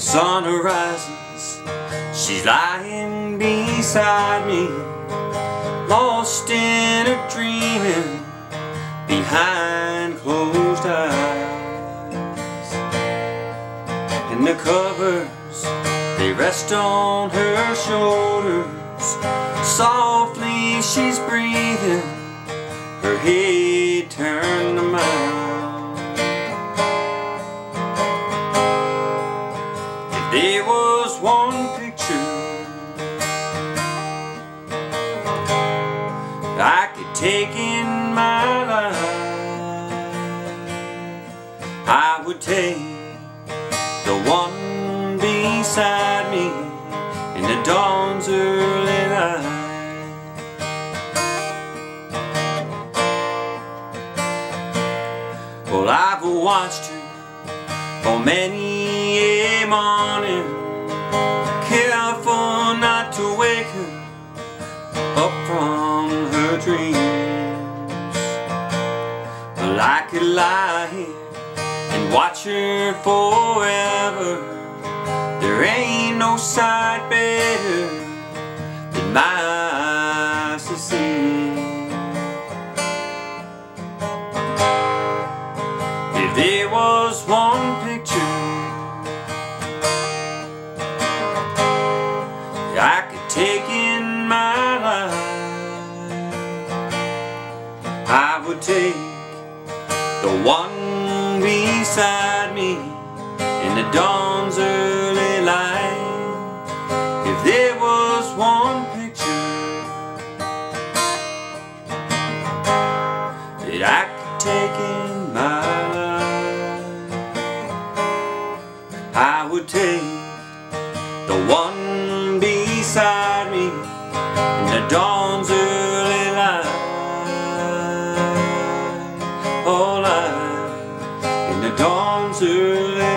sun rises She's lying beside me Lost in a dreaming Behind closed eyes. And the covers They rest on her shoulders. Softly she's breathing. Her head turned to mine there was one picture. I could take in my life. I would take the one beside me in the dawn's early light. Well, I've watched her for many a morning up from her dreams. Well, I could lie here and watch her forever. There ain't no sight better than my eyes to see. If there was one picture I would take. The one beside me in the dawn's early light. If there was one picture that I could take in my life I would take the one beside me in the dawn's and it dawns early.